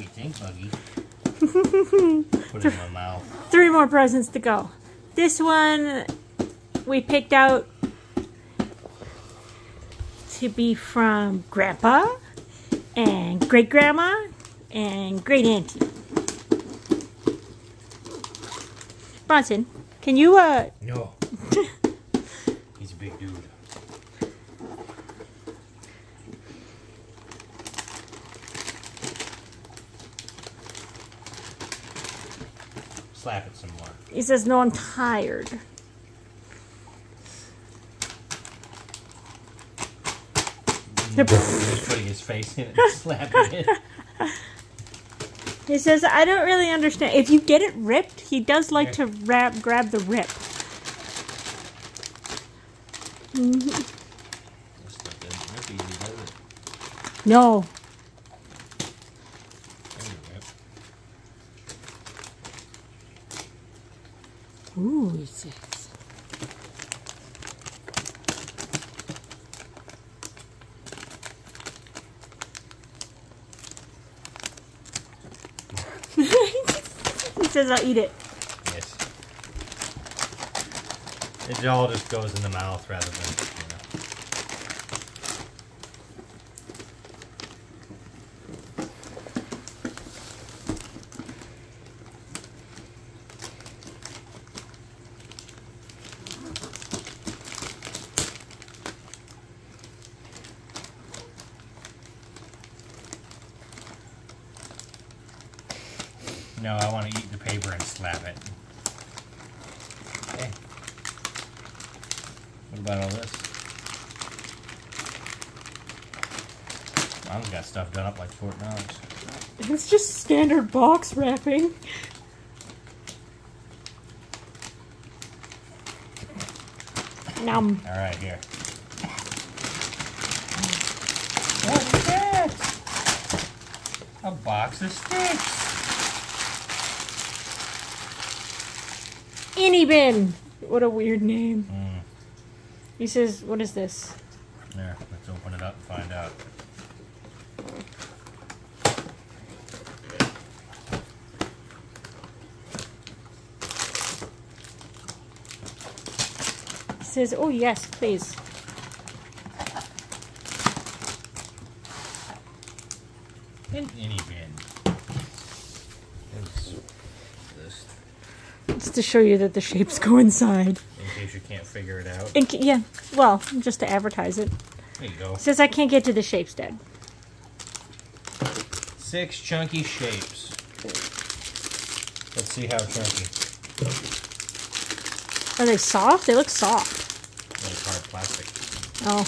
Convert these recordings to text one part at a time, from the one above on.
We think, Buggy. Put it in my mouth. Three more presents to go. This one we picked out to be from Grandpa and Great Grandma and Great Auntie. Bronson, can you uh No. He's a big dude. Slap it some more. he says no I'm tired. He's putting his face in it and slapping it. He says I don't really understand. If you get it ripped, he does like to wrap grab the rip. This stuff doesn't rip easy, it? No. Doesn't rip. Ooh, he says. he says I'll eat it. Yes. It all just goes in the mouth rather than, you know. No, I want to eat the paper and slap it. Okay. What about all this? Mom's got stuff done up like Fort Knox. It's just standard box wrapping. Nom. All right, here. What is that? A box of sticks. Innybin. What a weird name. Mm. He says, what is this? There, let's open it up and find out. He says, oh yes, please. In any bin. It's this, It's to show you that the shapes go inside. in case you can't figure it out. Ca- yeah, well, just to advertise it. There you go. Says I can't get to the shapes, Dad. Six chunky shapes. Let's see how chunky. Are they soft? They look soft. Like hard plastic. Oh.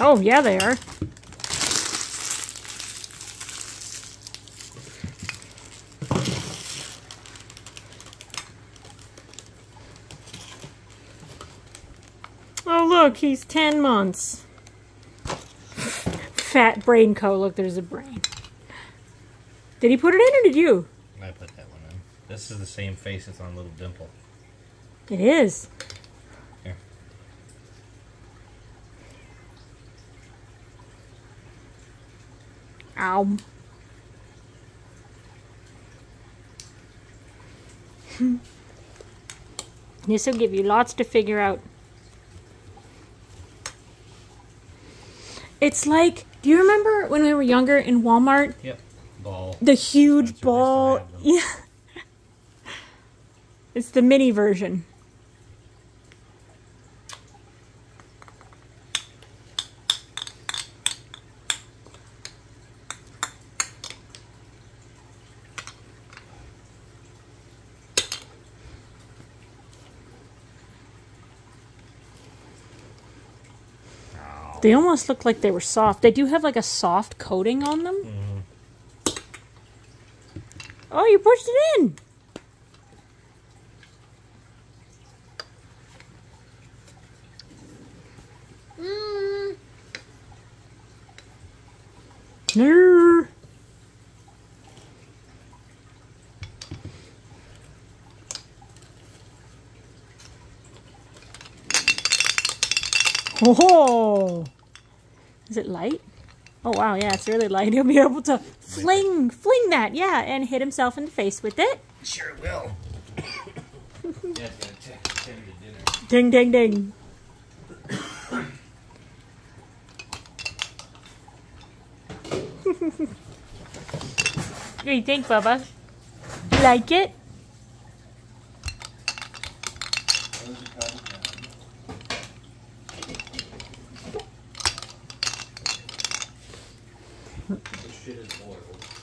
Oh, yeah, they are. Oh, look, he's 10 months. Fat brain co. Look, there's a brain. Did he put it in or did you? I put that one in. This is the same face that's on Little Dimple. It is. Here. Ow. this will give you lots to figure out. It's like, do you remember when we were younger in Walmart? Yep. Ball. The huge ball. Yeah. It's the mini version. Oh. They almost look like they were soft. They do have like a soft coating on them. Mhm. Oh, you pushed it in. Mm. No. Oh. Is it light? Oh wow, yeah, it's really light. He'll be able to fling, fling that, yeah, and hit himself in the face with it. Sure will. Dad's gonna take Timmy to dinner. Ding, ding, ding. what do you think, Bubba? You like it? This shit is boiled.